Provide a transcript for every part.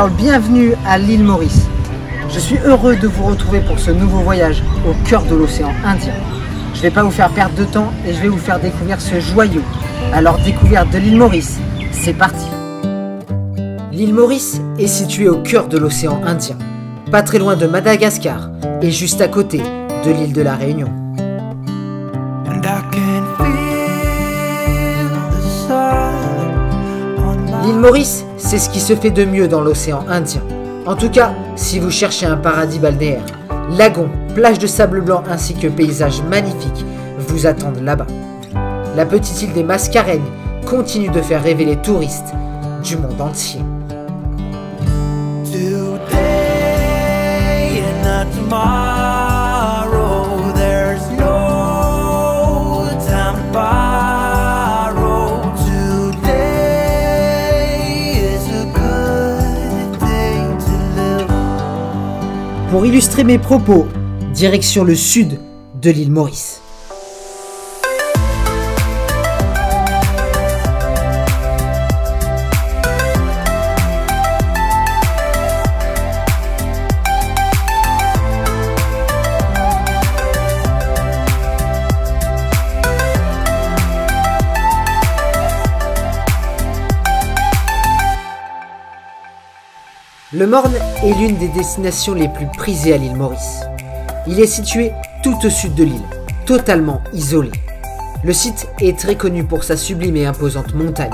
world, bienvenue à l'île Maurice. Je suis heureux de vous retrouver pour ce nouveau voyage au cœur de l'océan Indien. Je ne vais pas vous faire perdre de temps et je vais vous faire découvrir ce joyau. Alors découverte de l'île Maurice, c'est parti L'île Maurice est située au cœur de l'océan Indien, pas très loin de Madagascar et juste à côté de l'île de la Réunion. Maurice, c'est ce qui se fait de mieux dans l'océan Indien. En tout cas, si vous cherchez un paradis balnéaire, lagons, plages de sable blanc ainsi que paysages magnifiques vous attendent là-bas. La petite île des Mascareignes continue de faire rêver les touristes du monde entier. Pour illustrer mes propos, direction le sud de l'île Maurice. Le Morne est l'une des destinations les plus prisées à l'île Maurice. Il est situé tout au sud de l'île, totalement isolé. Le site est très connu pour sa sublime et imposante montagne,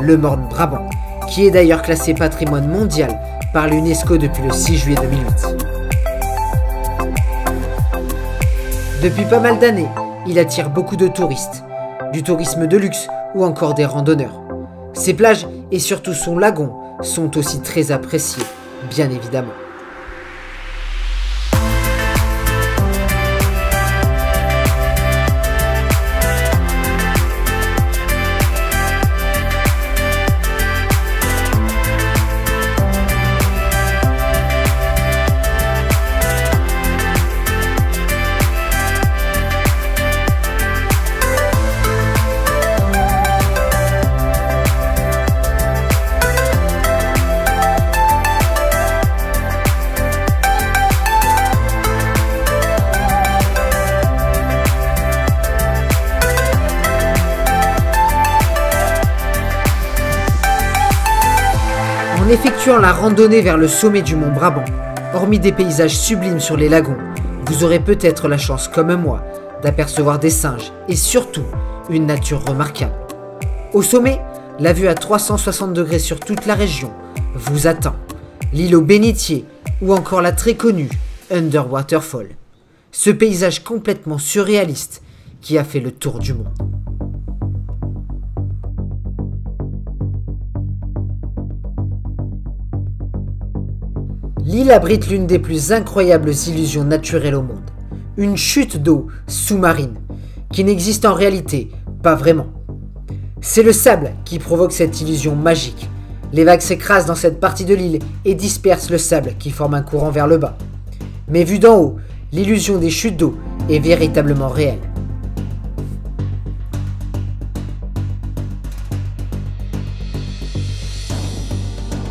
le Morne Brabant, qui est d'ailleurs classé patrimoine mondial par l'UNESCO depuis le 6 juillet 2008. Depuis pas mal d'années, il attire beaucoup de touristes, du tourisme de luxe ou encore des randonneurs. Ses plages et surtout son lagon sont aussi très appréciés bien évidemment. Effectuant la randonnée vers le sommet du mont Brabant, hormis des paysages sublimes sur les lagons, vous aurez peut-être la chance, comme moi, d'apercevoir des singes et surtout une nature remarquable. Au sommet, la vue à 360 degrés sur toute la région vous attend. L'île aux bénitiers ou encore la très connue Underwaterfall. Ce paysage complètement surréaliste qui a fait le tour du monde. L'île abrite l'une des plus incroyables illusions naturelles au monde. Une chute d'eau sous-marine, qui n'existe en réalité pas vraiment. C'est le sable qui provoque cette illusion magique. Les vagues s'écrasent dans cette partie de l'île et dispersent le sable qui forme un courant vers le bas. Mais vu d'en haut, l'illusion des chutes d'eau est véritablement réelle.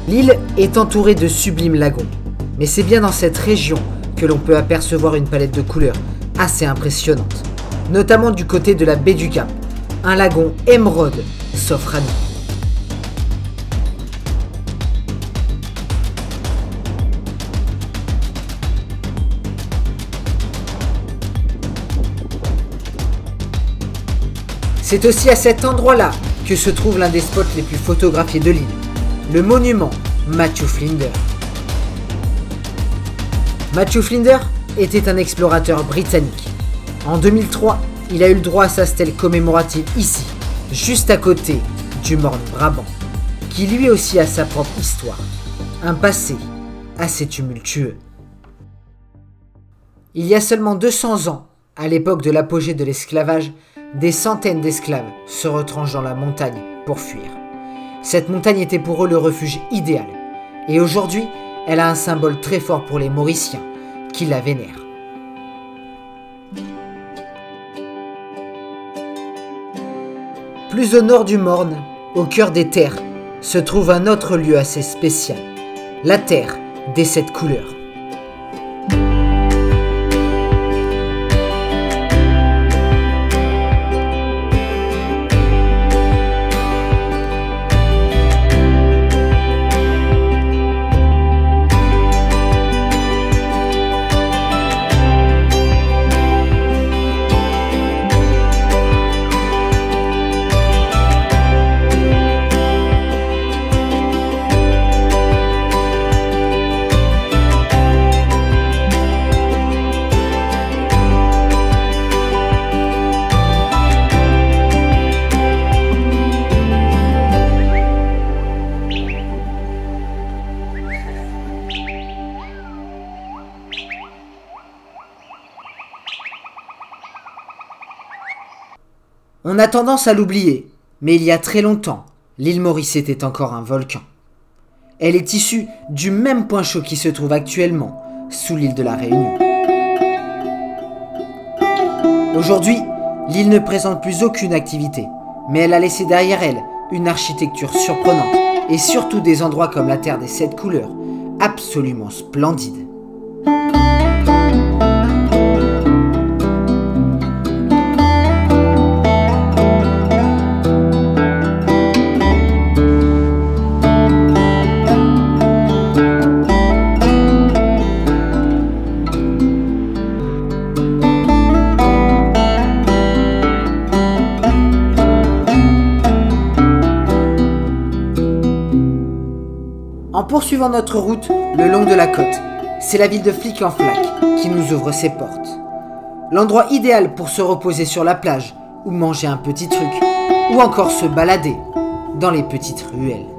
L'île est entourée de sublimes lagons. Mais c'est bien dans cette région que l'on peut apercevoir une palette de couleurs assez impressionnante, notamment du côté de la baie du Cap. Un lagon émeraude s'offre à nous. C'est aussi à cet endroit-là que se trouve l'un des spots les plus photographiés de l'île, le monument Matthew Flinders. Matthew Flinders était un explorateur britannique. En 2003, il a eu le droit à sa stèle commémorative ici, juste à côté du Morne Brabant, qui lui aussi a sa propre histoire, un passé assez tumultueux. Il y a seulement 200 ans, à l'époque de l'apogée de l'esclavage, des centaines d'esclaves se retranchent dans la montagne pour fuir. Cette montagne était pour eux le refuge idéal, et aujourd'hui, elle a un symbole très fort pour les Mauriciens, qui la vénèrent. Plus au nord du Morne, au cœur des terres, se trouve un autre lieu assez spécial, la terre des sept couleurs. On a tendance à l'oublier, mais il y a très longtemps, l'île Maurice était encore un volcan. Elle est issue du même point chaud qui se trouve actuellement sous l'île de la Réunion. Aujourd'hui, l'île ne présente plus aucune activité, mais elle a laissé derrière elle une architecture surprenante et surtout des endroits comme la Terre des Sept Couleurs, absolument splendides. En poursuivant notre route le long de la côte, c'est la ville de Flic en Flac qui nous ouvre ses portes. L'endroit idéal pour se reposer sur la plage ou manger un petit truc, ou encore se balader dans les petites ruelles.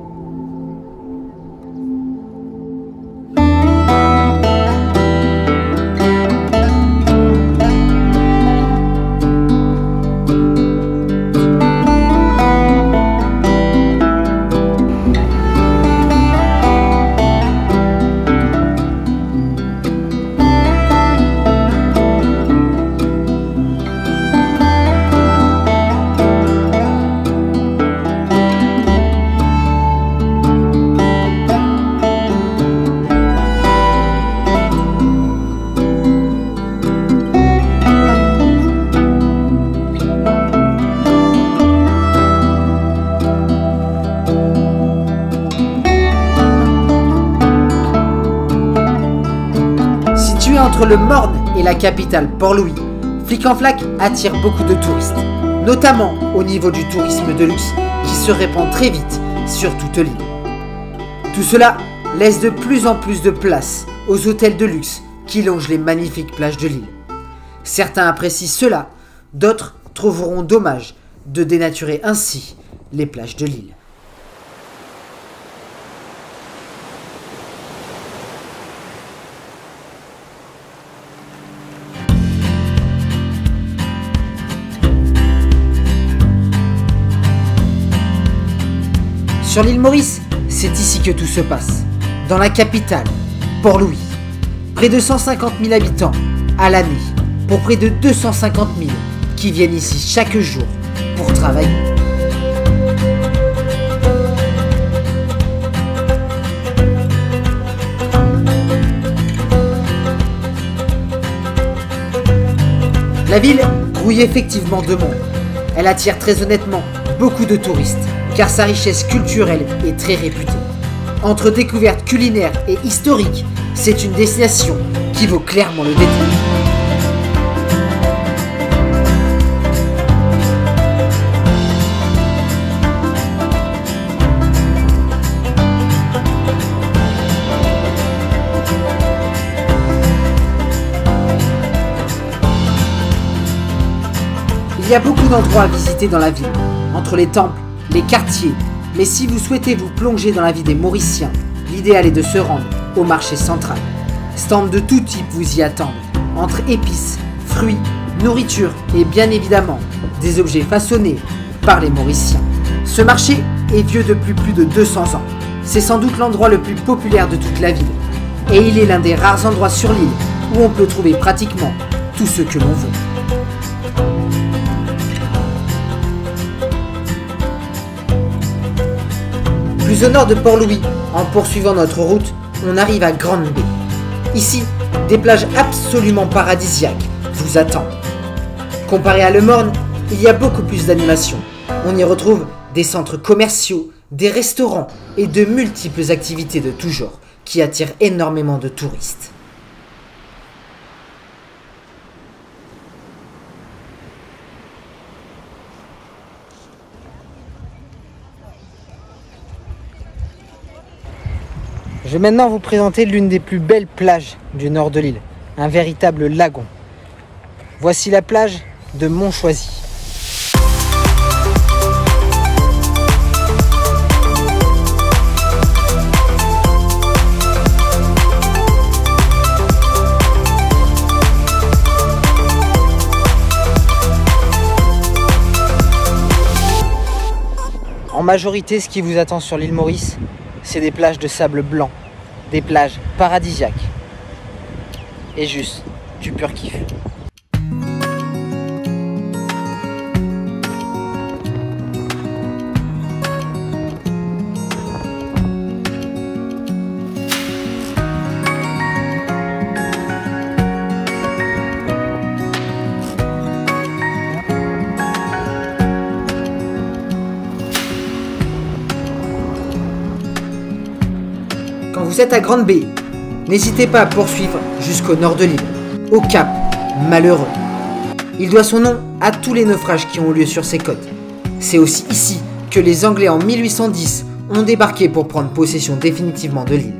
Le Morne et la capitale Port-Louis, Flic-en-Flac attire beaucoup de touristes, notamment au niveau du tourisme de luxe qui se répand très vite sur toute l'île. Tout cela laisse de plus en plus de place aux hôtels de luxe qui longent les magnifiques plages de l'île. Certains apprécient cela, d'autres trouveront dommage de dénaturer ainsi les plages de l'île. Sur l'île Maurice, c'est ici que tout se passe. Dans la capitale, Port-Louis. Près de 150 000 habitants à l'année, pour près de 250 000 qui viennent ici chaque jour pour travailler. La ville grouille effectivement de monde. Elle attire très honnêtement beaucoup de touristes, car sa richesse culturelle est très réputée. Entre découvertes culinaires et historiques, c'est une destination qui vaut clairement le détour. Il y a beaucoup d'endroits à visiter dans la ville, entre les temples, les quartiers, mais si vous souhaitez vous plonger dans la vie des Mauriciens, l'idéal est de se rendre au marché central. Stands de tout type vous y attendent, entre épices, fruits, nourriture et bien évidemment des objets façonnés par les Mauriciens. Ce marché est vieux depuis plus de 200 ans. C'est sans doute l'endroit le plus populaire de toute la ville. Et il est l'un des rares endroits sur l'île où on peut trouver pratiquement tout ce que l'on veut. Plus au nord de Port-Louis, en poursuivant notre route, on arrive à Grande Baie. Ici, des plages absolument paradisiaques vous attendent. Comparé à Le Morne, il y a beaucoup plus d'animation. On y retrouve des centres commerciaux, des restaurants et de multiples activités de tout genre qui attirent énormément de touristes. Je vais maintenant vous présenter l'une des plus belles plages du nord de l'île, un véritable lagon. Voici la plage de Montchoisy. En majorité, ce qui vous attend sur l'île Maurice, c'est des plages de sable blanc, des plages paradisiaques. Et juste du pur kiff. Vous êtes à Grande Baie, n'hésitez pas à poursuivre jusqu'au nord de l'île, au Cap Malheureux. Il doit son nom à tous les naufrages qui ont lieu sur ces côtes. C'est aussi ici que les Anglais en 1810 ont débarqué pour prendre possession définitivement de l'île.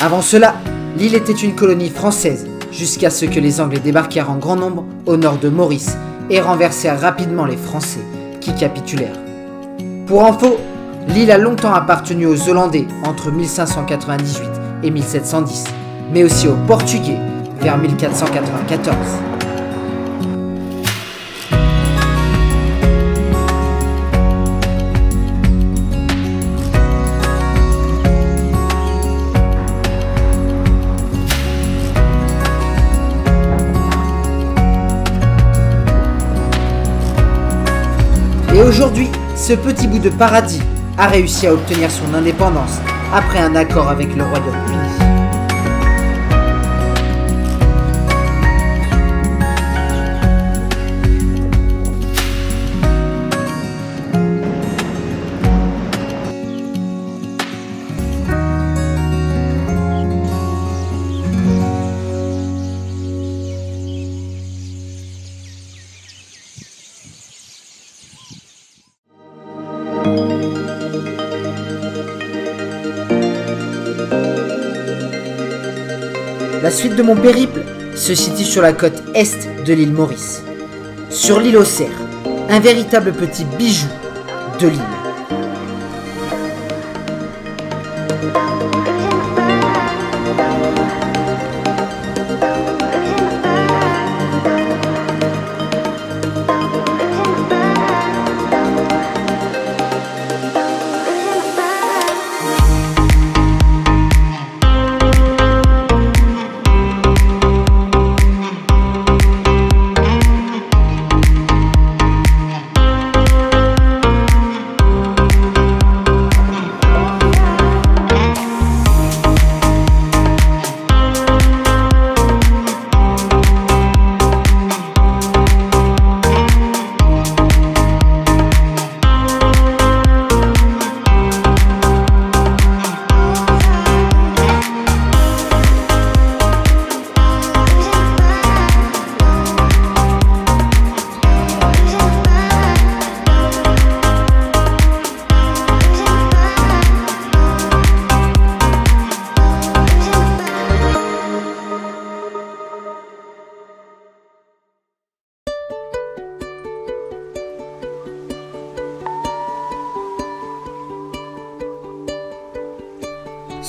Avant cela, l'île était une colonie française jusqu'à ce que les Anglais débarquèrent en grand nombre au nord de Maurice et renversèrent rapidement les Français qui capitulèrent. Pour info, L'île a longtemps appartenu aux Hollandais entre 1598 et 1710, mais aussi aux Portugais vers 1494. Et aujourd'hui, ce petit bout de paradis a réussi à obtenir son indépendance après un accord avec le Royaume-Uni. La suite de mon périple se situe sur la côte est de l'île Maurice. Sur l'île Auxerre, un véritable petit bijou de l'île.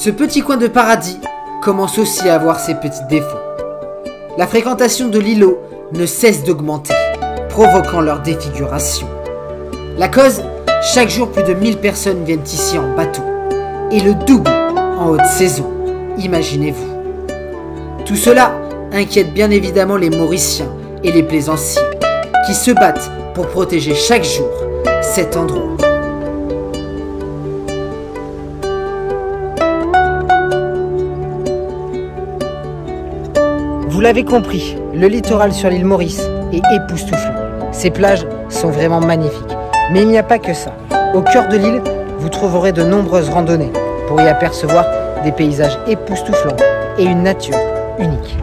Ce petit coin de paradis commence aussi à avoir ses petits défauts. La fréquentation de l'îlot ne cesse d'augmenter, provoquant leur défiguration. La cause, chaque jour plus de 1000 personnes viennent ici en bateau, et le double en haute saison, imaginez-vous. Tout cela inquiète bien évidemment les Mauriciens et les plaisanciers, qui se battent pour protéger chaque jour cet endroit. Vous l'avez compris, le littoral sur l'île Maurice est époustouflant. Ces plages sont vraiment magnifiques. Mais il n'y a pas que ça. Au cœur de l'île, vous trouverez de nombreuses randonnées pour y apercevoir des paysages époustouflants et une nature unique.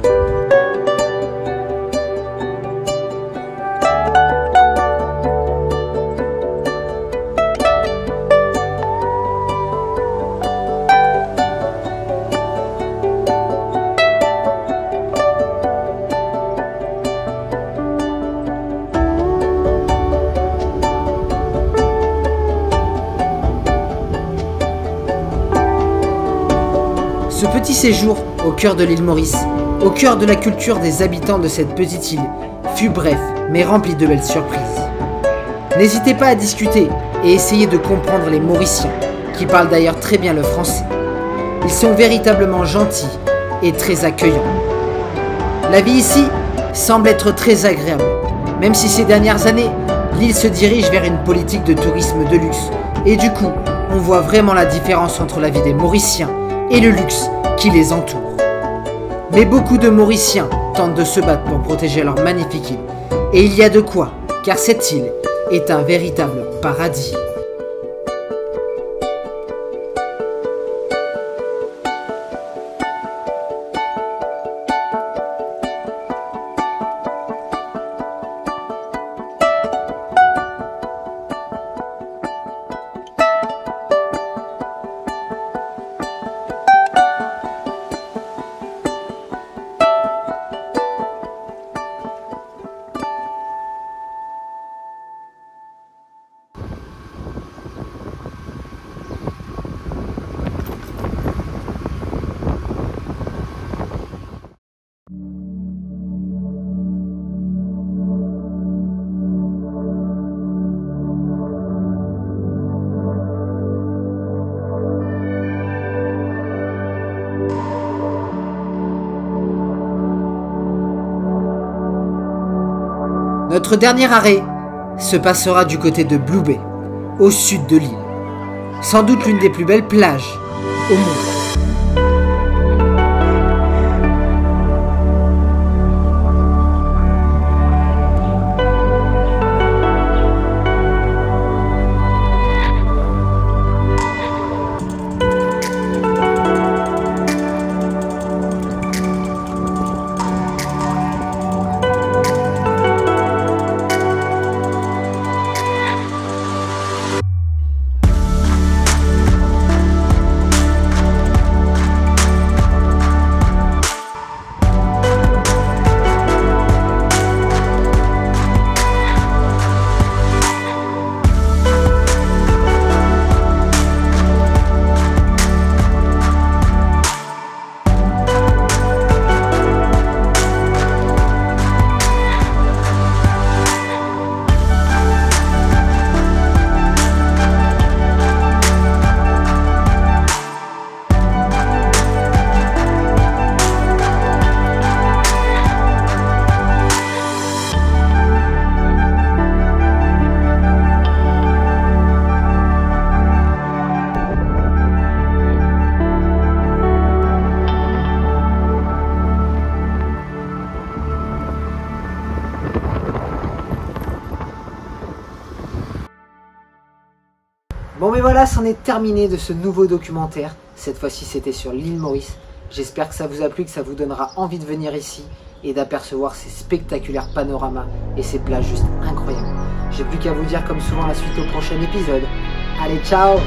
Au cœur de l'île Maurice, au cœur de la culture des habitants de cette petite île, fut bref mais rempli de belles surprises. N'hésitez pas à discuter et essayer de comprendre les Mauriciens, qui parlent d'ailleurs très bien le français. Ils sont véritablement gentils et très accueillants. La vie ici semble être très agréable, même si ces dernières années, l'île se dirige vers une politique de tourisme de luxe, et du coup, on voit vraiment la différence entre la vie des Mauriciens et le luxe qui les entoure. Mais beaucoup de Mauriciens tentent de se battre pour protéger leur magnifique île. Et il y a de quoi, car cette île est un véritable paradis. Notre dernier arrêt se passera du côté de Blue Bay, au sud de l'île. Sans doute l'une des plus belles plages au monde. C'en est terminé de ce nouveau documentaire. Cette fois-ci c'était sur l'île Maurice. J'espère que ça vous a plu, que ça vous donnera envie de venir ici et d'apercevoir ces spectaculaires panoramas et ces plages juste incroyables. J'ai plus qu'à vous dire comme souvent la suite au prochain épisode. Allez, ciao